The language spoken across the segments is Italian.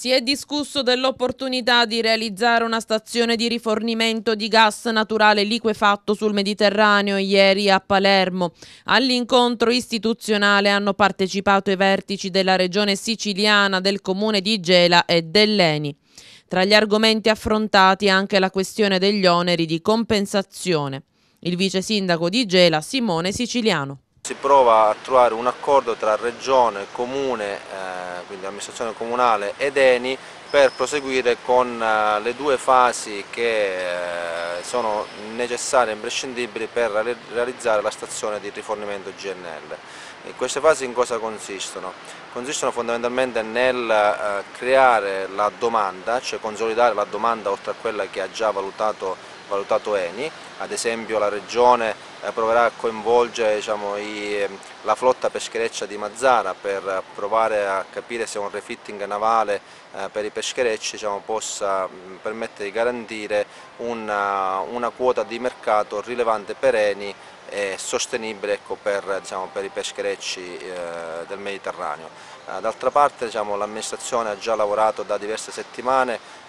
Si è discusso dell'opportunità di realizzare una stazione di rifornimento di gas naturale liquefatto sul Mediterraneo ieri a Palermo. All'incontro istituzionale hanno partecipato i vertici della regione siciliana, del comune di Gela e dell'Eni. Tra gli argomenti affrontati anche la questione degli oneri di compensazione. Il vice sindaco di Gela, Simone Siciliano. Si prova a trovare un accordo tra regione, comune, eh, quindi amministrazione comunale ed Eni per proseguire con eh, le due fasi che eh, sono necessarie e imprescindibili per realizzare la stazione di rifornimento GNL. E queste fasi in cosa consistono? Consistono fondamentalmente nel eh, creare la domanda, cioè consolidare la domanda oltre a quella che ha già valutato, valutato Eni, ad esempio la Regione eh, proverà a coinvolgere diciamo, i, la flotta peschereccia di Mazzara per provare a capire se un refitting navale eh, per i pescherecci diciamo, possa mh, permettere di garantire una, una, quota di mercato rilevante per Eni e sostenibile ecco, per, diciamo, per, i pescherecci eh, del Mediterraneo. Eh, d'altra parte diciamo, l'amministrazione ha già lavorato da diverse settimane eh,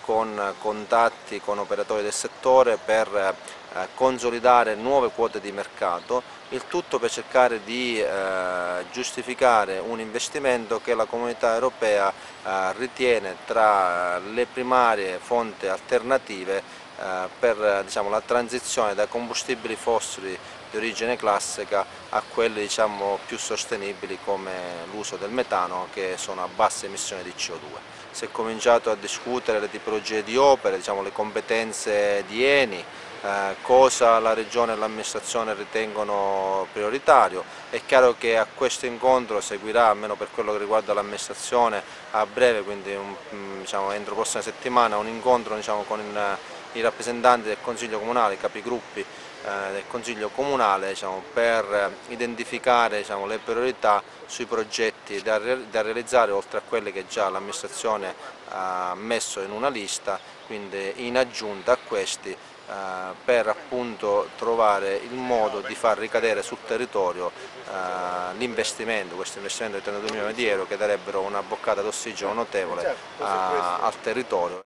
con contatti con operatori del settore per eh, consolidare nuove quote di mercato, il tutto per cercare di eh, giustificare un investimento che la comunità europea eh, ritiene tra le primarie fonti alternative eh, per diciamo, la transizione dai combustibili fossili di origine classica a quelli diciamo, più sostenibili come l'uso del metano che sono a basse emissioni di CO2. Si è cominciato a discutere le tipologie di opere, diciamo, le competenze di Eni, eh, cosa la Regione e l'amministrazione ritengono prioritario. È chiaro che a questo incontro seguirà, almeno per quello che riguarda l'amministrazione, a breve, quindi un, mm, diciamo, entro la prossima settimana, un incontro diciamo, con il, i rappresentanti del Consiglio Comunale, i capigruppi eh, del Consiglio Comunale diciamo, per identificare diciamo, le priorità sui progetti da, da, realizzare oltre a quelle che già l'amministrazione ha messo in una lista, quindi in aggiunta a questi eh, per appunto trovare il modo di far ricadere sul territorio eh, l'investimento, questo investimento di 32 milioni di euro che darebbero una boccata d'ossigeno notevole certo, al territorio.